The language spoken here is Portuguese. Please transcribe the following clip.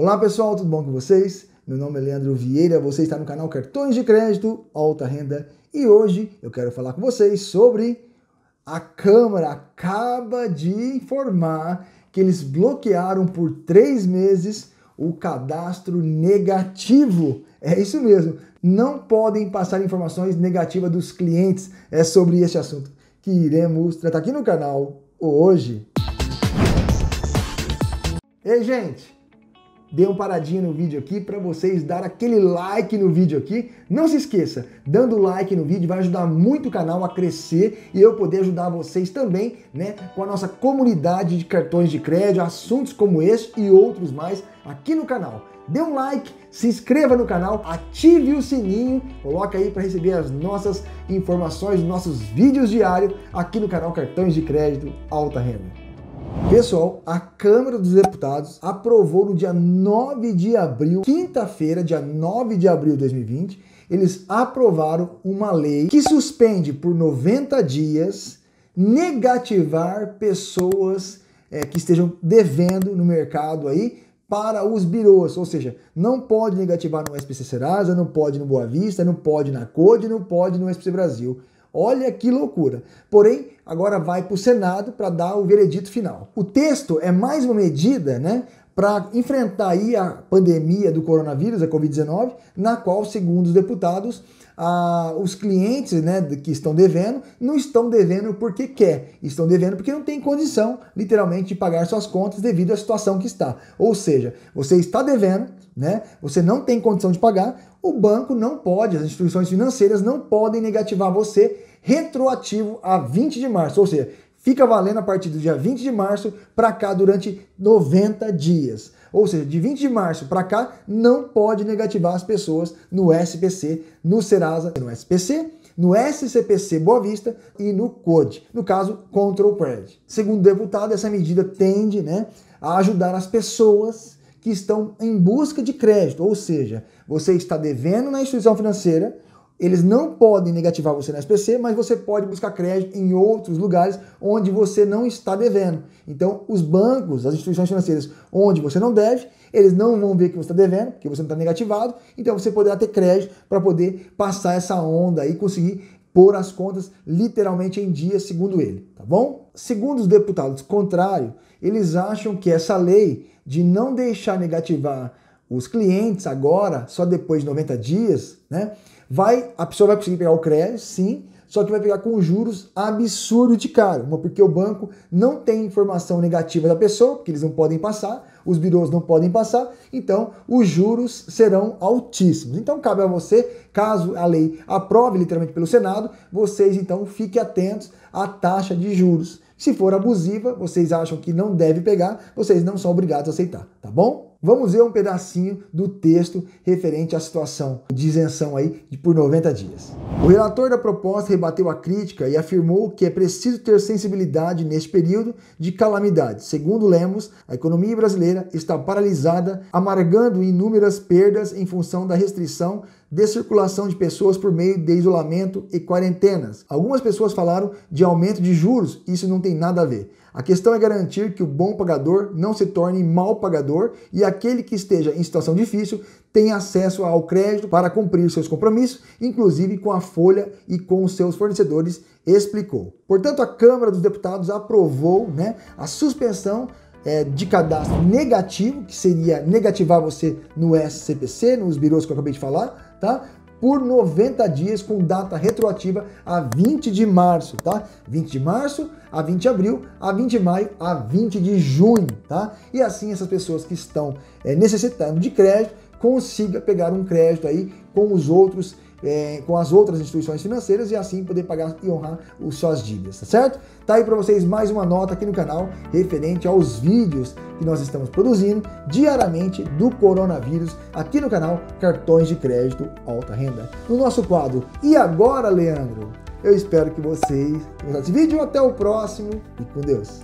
Olá pessoal, tudo bom com vocês? Meu nome é Leandro Vieira, você está no canal Cartões de Crédito Alta Renda e hoje eu quero falar com vocês sobre a Câmara acaba de informar que eles bloquearam por três meses o cadastro negativo. É isso mesmo, não podem passar informações negativas dos clientes. É sobre este assunto que iremos tratar aqui no canal hoje. Ei, gente! Dê um paradinha no vídeo aqui para vocês dar aquele like no vídeo aqui. Não se esqueça, dando like no vídeo vai ajudar muito o canal a crescer e eu poder ajudar vocês também, né, com a nossa comunidade de cartões de crédito, assuntos como esse e outros mais aqui no canal. Dê um like, se inscreva no canal, ative o sininho, coloca aí para receber as nossas informações, nossos vídeos diários aqui no canal Cartões de Crédito Alta Renda. Pessoal, a Câmara dos Deputados aprovou no dia 9 de abril, quinta-feira, dia 9 de abril de 2020, eles aprovaram uma lei que suspende por 90 dias negativar pessoas é, que estejam devendo no mercado aí para os birôs, ou seja, não pode negativar no SPC Serasa, não pode no Boa Vista, não pode na CODE, não pode no SPC Brasil. Olha que loucura. Porém, agora vai para o Senado para dar o veredito final. O texto é mais uma medida, né, para enfrentar aí a pandemia do coronavírus, a Covid-19, na qual, segundo os deputados, os clientes né, que estão devendo não estão devendo porque quer, estão devendo porque não tem condição, literalmente, de pagar suas contas devido à situação que está. Ou seja, você está devendo, né, você não tem condição de pagar, o banco não pode, as instituições financeiras não podem negativar você retroativo a 20 de março, ou seja, fica valendo a partir do dia 20 de março para cá durante 90 dias. Ou seja, de 20 de março para cá não pode negativar as pessoas no SPC, no Serasa, no SPC, no SCPC Boa Vista e no CODE, no caso Control Credit. Segundo o deputado, essa medida tende né, a ajudar as pessoas que estão em busca de crédito, ou seja, você está devendo na instituição financeira, eles não podem negativar você na SPC, mas você pode buscar crédito em outros lugares onde você não está devendo. Então, os bancos, as instituições financeiras onde você não deve, eles não vão ver que você está devendo, que você não está negativado, então você poderá ter crédito para poder passar essa onda e conseguir pôr as contas literalmente em dia, segundo ele, tá bom? Segundo os deputados contrário, eles acham que essa lei de não deixar negativar os clientes agora, só depois de 90 dias, né? Vai, a pessoa vai conseguir pegar o crédito, sim, só que vai pegar com juros absurdo de caro, porque o banco não tem informação negativa da pessoa, porque eles não podem passar, os birôs não podem passar, então os juros serão altíssimos. Então cabe a você, caso a lei aprove literalmente pelo Senado, vocês então fiquem atentos à taxa de juros. Se for abusiva, vocês acham que não deve pegar, vocês não são obrigados a aceitar, tá bom? Vamos ver um pedacinho do texto referente à situação de isenção aí por 90 dias. O relator da proposta rebateu a crítica e afirmou que é preciso ter sensibilidade neste período de calamidade. Segundo Lemos, a economia brasileira está paralisada, amargando inúmeras perdas em função da restrição de circulação de pessoas por meio de isolamento e quarentenas. Algumas pessoas falaram de aumento de juros, isso não tem nada a ver. A questão é garantir que o bom pagador não se torne mal pagador e aquele que esteja em situação difícil tenha acesso ao crédito para cumprir seus compromissos, inclusive com a folha e com os seus fornecedores, explicou. Portanto, a Câmara dos Deputados aprovou né, a suspensão é, de cadastro negativo, que seria negativar você no SCPC, nos birôs que eu acabei de falar, tá? Por 90 dias com data retroativa a 20 de março, tá? 20 de março a 20 de abril, a 20 de maio, a 20 de junho, tá? E assim essas pessoas que estão é, necessitando de crédito consiga pegar um crédito aí com os outros é, com as outras instituições financeiras e assim poder pagar e honrar os suas dívidas, tá certo? Tá aí para vocês mais uma nota aqui no canal referente aos vídeos que nós estamos produzindo diariamente do coronavírus aqui no canal Cartões de Crédito Alta Renda. No nosso quadro E agora, Leandro? Eu espero que vocês gostem desse vídeo. Até o próximo e com Deus.